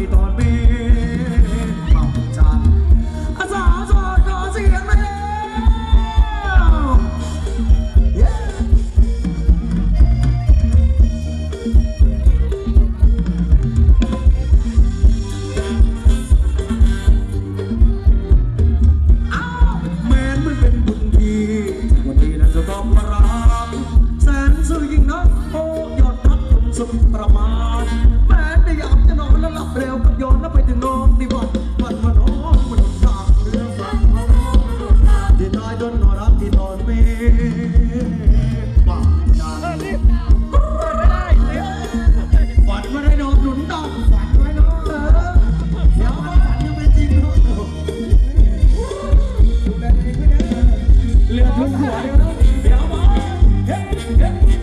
ที่ตอนมี Yeah.